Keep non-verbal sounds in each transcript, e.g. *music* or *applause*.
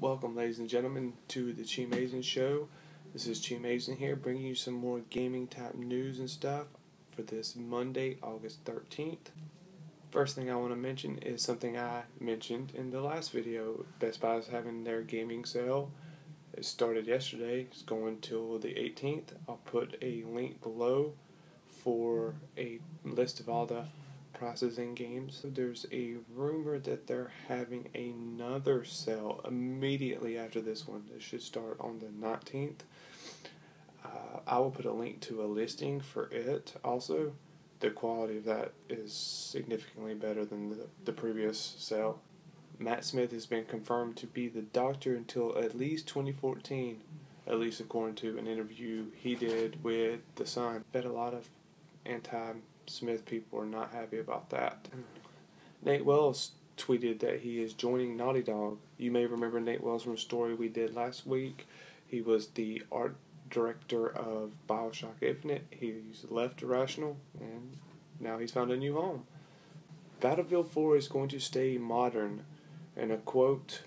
Welcome, ladies and gentlemen, to the ChiAmazing Show. This is ChiAmazing here, bringing you some more gaming type news and stuff for this Monday, August 13th. First thing I want to mention is something I mentioned in the last video. Best Buy is having their gaming sale. It started yesterday, it's going till the 18th. I'll put a link below for a list of all the prices in games. There's a rumor that they're having another sale immediately after this one. It should start on the 19th. Uh, I will put a link to a listing for it also. The quality of that is significantly better than the, the previous sale. Matt Smith has been confirmed to be the doctor until at least 2014, at least according to an interview he did with The Sun. Bet a lot of anti Smith people are not happy about that. Nate Wells tweeted that he is joining Naughty Dog. You may remember Nate Wells from a story we did last week. He was the art director of Bioshock Infinite. He's left Irrational, and now he's found a new home. Battlefield 4 is going to stay modern, and a quote,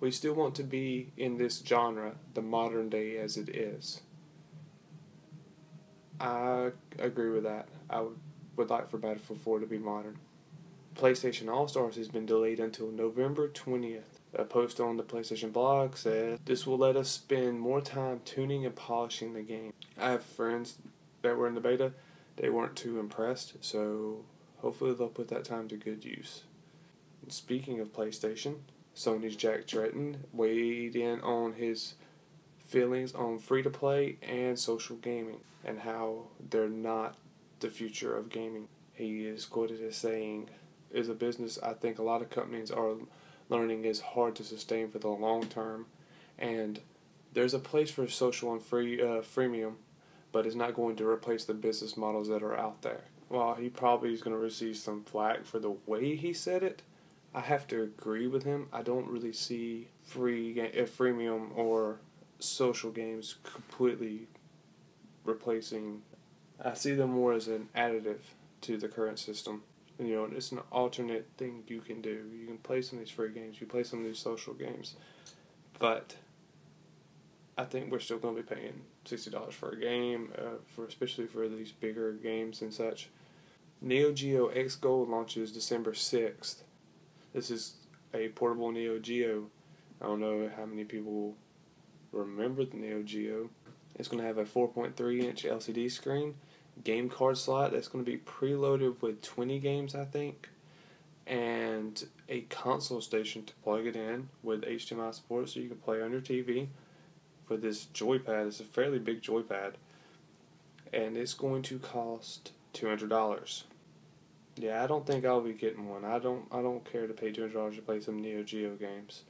We still want to be in this genre, the modern day as it is. I agree with that. I would, would like for Battlefield 4 to be modern. PlayStation All Stars has been delayed until November 20th. A post on the PlayStation blog says this will let us spend more time tuning and polishing the game. I have friends that were in the beta, they weren't too impressed, so hopefully they'll put that time to good use. And speaking of PlayStation, Sony's Jack Tretton weighed in on his feelings on free to play and social gaming and how they're not the future of gaming. He is quoted as saying, "Is a business I think a lot of companies are learning is hard to sustain for the long term, and there's a place for social and free uh, freemium, but it's not going to replace the business models that are out there." While he probably is going to receive some flack for the way he said it, I have to agree with him. I don't really see free uh, freemium or social games completely replacing. I see them more as an additive to the current system. And, You know, it's an alternate thing you can do. You can play some of these free games. You play some of these social games, but I think we're still going to be paying sixty dollars for a game, uh, for especially for these bigger games and such. Neo Geo X Gold launches December sixth. This is a portable Neo Geo. I don't know how many people remember the Neo Geo. It's going to have a 4.3 inch LCD screen, game card slot that's going to be preloaded with 20 games, I think, and a console station to plug it in with HDMI support so you can play on your TV. For this joypad, it's a fairly big joypad, and it's going to cost two hundred dollars. Yeah, I don't think I'll be getting one. I don't. I don't care to pay two hundred dollars to play some Neo Geo games.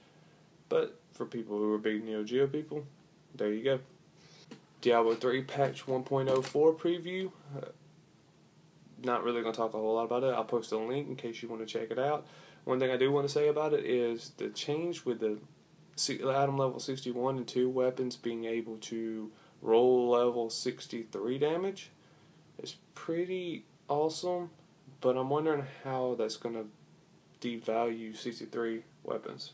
But for people who are big Neo Geo people, there you go. Diablo 3 patch 1.04 preview. Uh, not really going to talk a whole lot about it. I'll post a link in case you want to check it out. One thing I do want to say about it is the change with the item level 61 and 2 weapons being able to roll level 63 damage is pretty awesome, but I'm wondering how that's going to devalue 63 weapons.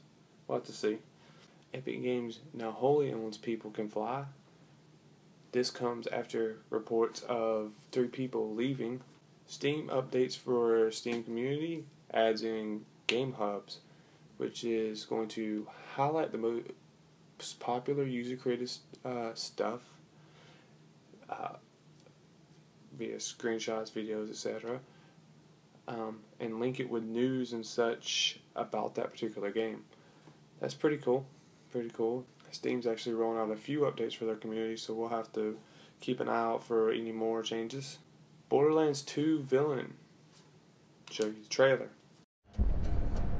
We'll have to see. Epic Games now wholly owns People Can Fly. This comes after reports of three people leaving. Steam updates for Steam Community adds in Game Hubs, which is going to highlight the most popular user created uh, stuff uh, via screenshots, videos, etc., um, and link it with news and such about that particular game that's pretty cool. Pretty cool. Steam's actually rolling out a few updates for their community, so we'll have to keep an eye out for any more changes. Borderlands 2 Villain. Show you the trailer.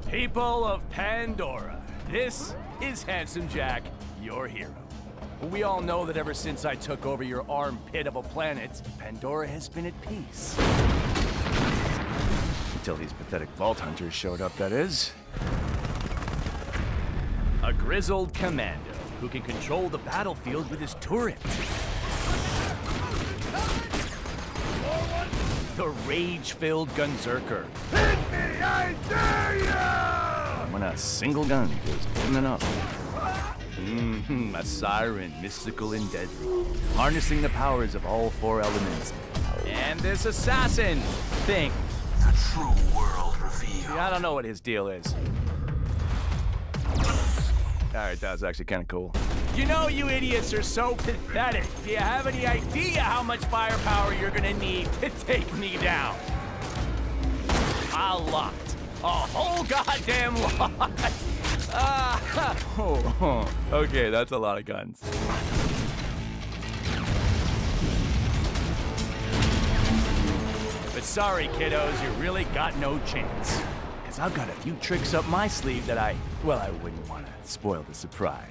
People of Pandora, this is Handsome Jack, your hero. We all know that ever since I took over your armpit of a planet, Pandora has been at peace. Until these pathetic Vault Hunters showed up, that is. A grizzled commando who can control the battlefield with his turret. The rage-filled Gunzerker. Hit me, I dare you! When a single gun is good enough. Mm-hmm, a siren, mystical and deadly, harnessing the powers of all four elements. And this assassin thing. The true world revealed. I don't know what his deal is. Alright, that was actually kind of cool. You know you idiots are so pathetic. Do you have any idea how much firepower you're gonna need to take me down? A lot. A whole goddamn lot. Ah, *laughs* oh, okay, that's a lot of guns. But sorry, kiddos, you really got no chance. Because I've got a few tricks up my sleeve that I, well, I wouldn't want to spoil the surprise.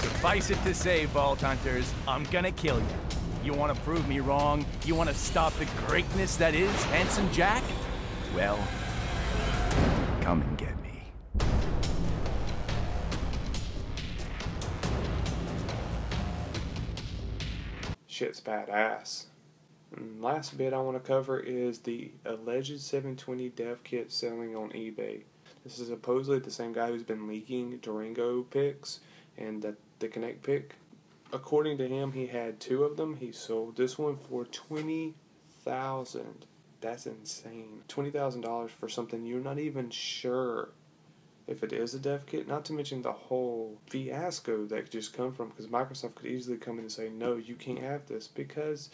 Suffice it to say, Vault Hunters, I'm gonna kill you. You want to prove me wrong? You want to stop the greatness that is Handsome Jack? Well, come and get me. Shit's badass. And last bit I want to cover is the alleged 720 dev kit selling on eBay. This is supposedly the same guy who's been leaking Durango picks and the, the Kinect pick. According to him, he had two of them. He sold this one for twenty thousand. That's insane. Twenty thousand dollars for something you're not even sure if it is a dev kit. Not to mention the whole fiasco that could just come from because Microsoft could easily come in and say, "No, you can't have this," because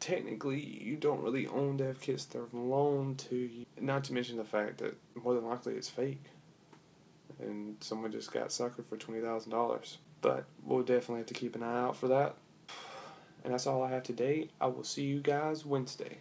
technically you don't really own dev kits they're loaned to you. Not to mention the fact that more than likely it's fake. And someone just got suckered for $20000 but we'll definitely have to keep an eye out for that. *sighs* And that's all i have today. I will see you guys wednesday